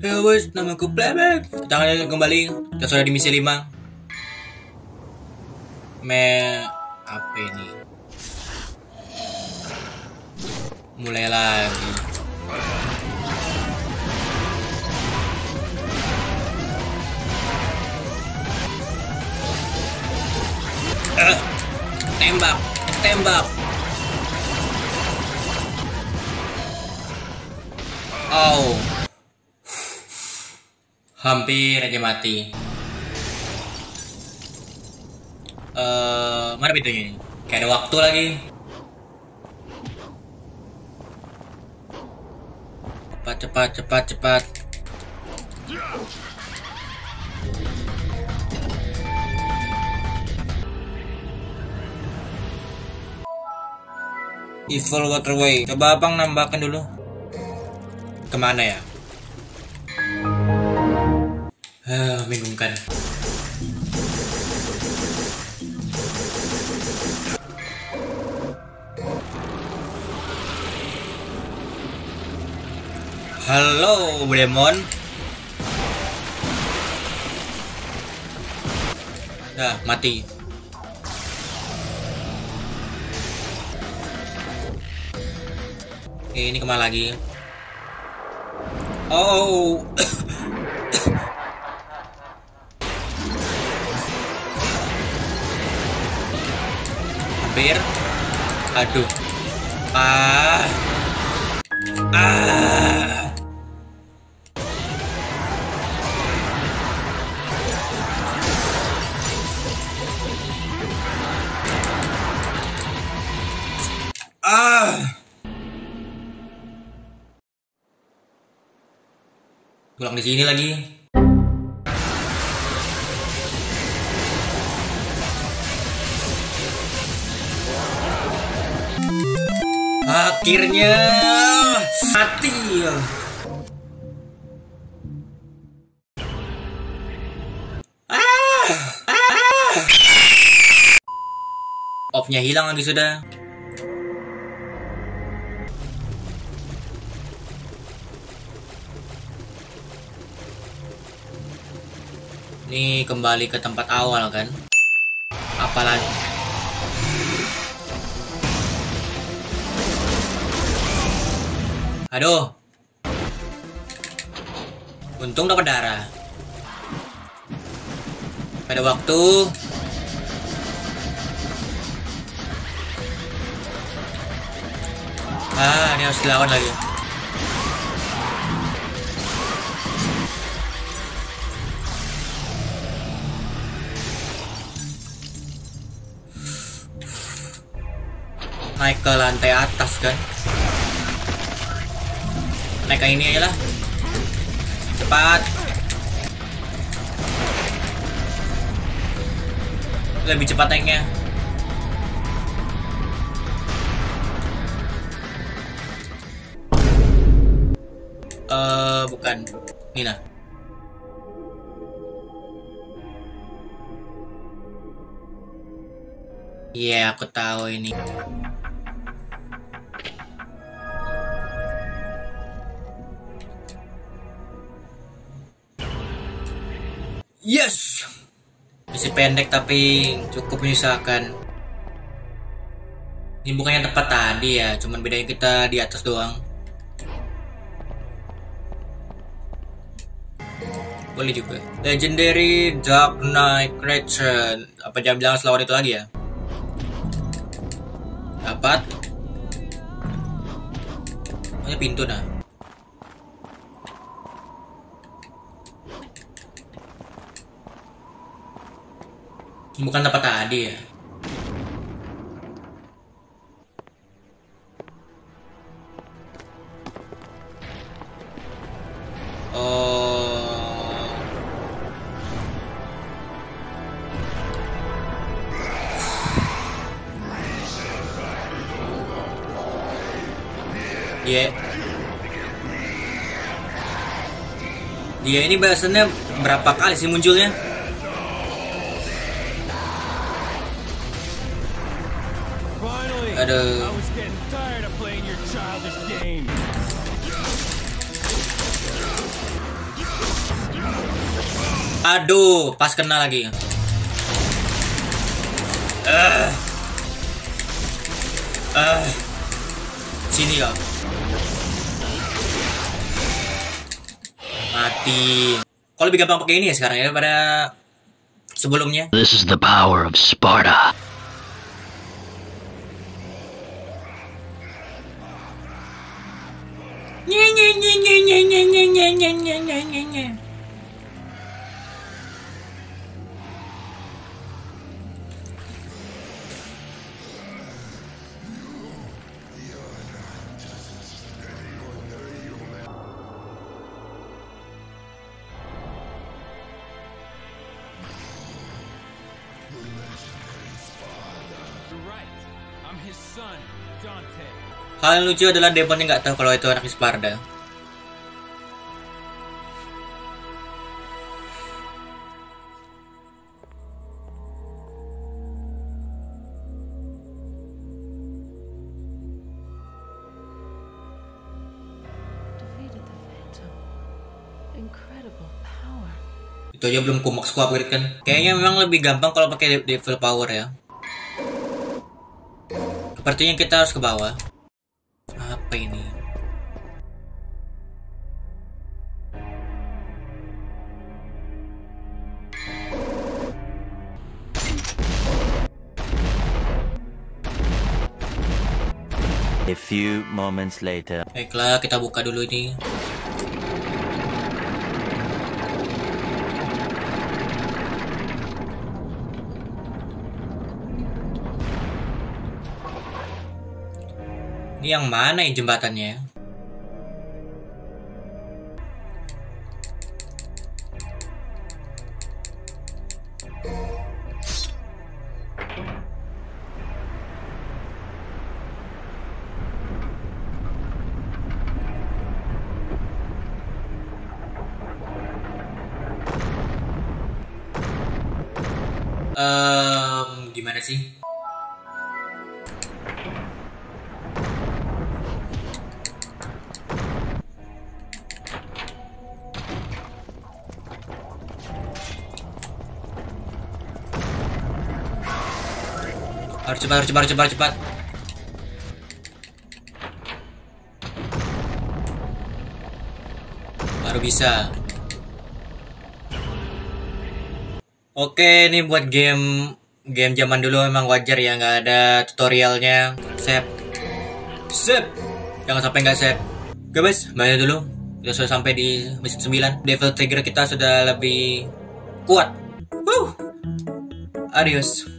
Yo bos, namaku Playback. Kita akan kembali. Kita sudah di misi 5. Me apa ini? Mulai lagi. Eh, tembak, tembak. Oh. Hampir aja mati. Eh, mana pintunya ini? Kayak ada waktu lagi. Cepat, cepat, cepat, cepat. Evil Waterway. Coba abang nambahkan dulu. Ke mana ya? Ah, membingungkan. Halo, Demon. Dah, mati. Oke, ini ke mana lagi? Oh, hampir. Aduh. Ah. Ah. Ah. Pulang di sini lagi. Akhirnya mati. Ah, ah. Hilang lagi sudah. Ini kembali ke tempat awal kan? Apalagi Aduh. Untung dapat darah. Pada waktu Ah, ini harus dilawan lagi. Naik ke lantai atas kan? Naik ini aja lah. Cepat. Lebih cepat naiknya. Eh uh, bukan Nina Iya, yeah, aku tahu ini. Yes! Misi pendek tapi cukup menyisakan. Ini bukannya tepat tadi ya, cuman bedanya kita di atas doang. Boleh juga. Legendary Dark Knight Creature. Apa jangan bilang selawan itu lagi ya? Dapat. Oh, pintu nah. Bukan tempat tadi ya. Oh. Dia Dia ini bahasanya berapa kali sih munculnya? Aduh. Aduh, pas kena lagi. Eh. Eh. Sini kau. Mati. Kok lebih gampang pakai ini ya sekarang ya daripada sebelumnya? This is the power of Sparta. Hal yang lucu adalah Demonnya nggak tahu kalau itu anak Sparda. Itu aja belum kumaks ku upgrade kan. Kayaknya memang lebih gampang kalau pakai de- devil power ya. Sepertinya kita harus ke bawah. Apa ini? A few moments later. Baiklah, kita buka dulu ini. Ini yang mana ya jembatannya? Ehm, gimana sih? Harus cepat, harus cepat, cepat, cepat. Baru bisa. Oke, ini buat game game zaman dulu memang wajar ya nggak ada tutorialnya. Save. Save. Jangan sampai nggak save. Oke guys, dulu. Kita sudah sampai di misi 9. Devil trigger kita sudah lebih kuat. Woo. Adios.